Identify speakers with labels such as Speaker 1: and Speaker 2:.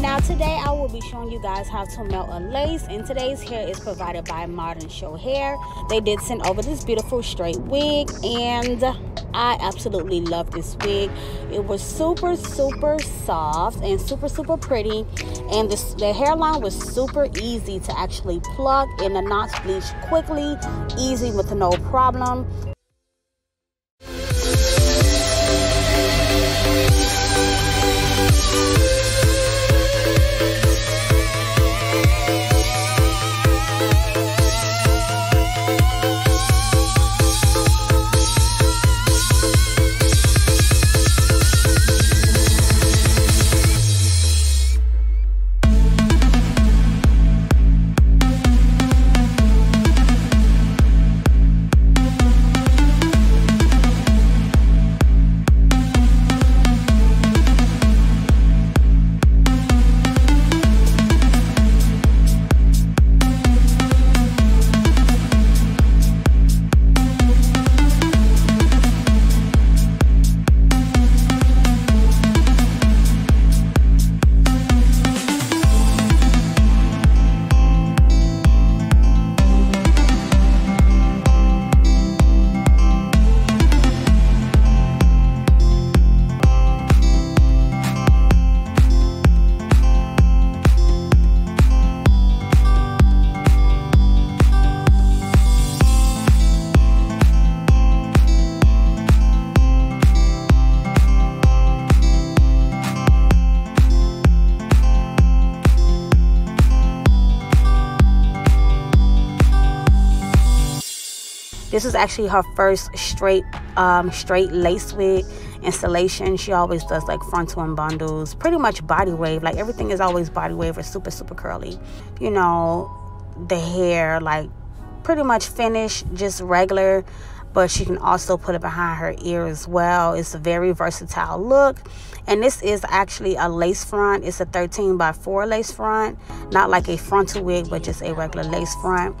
Speaker 1: Now today I will be showing you guys how to melt a lace and today's hair is provided by Modern Show Hair. They did send over this beautiful straight wig and I absolutely love this wig. It was super super soft and super super pretty and this, the hairline was super easy to actually pluck and the knots bleached quickly, easy with no problem. This is actually her first straight um, straight lace wig installation. She always does like frontal and bundles, pretty much body wave. Like everything is always body wave or super, super curly. You know, the hair like pretty much finished, just regular. But she can also put it behind her ear as well. It's a very versatile look. And this is actually a lace front. It's a 13 by 4 lace front. Not like a frontal wig, but just a regular lace front.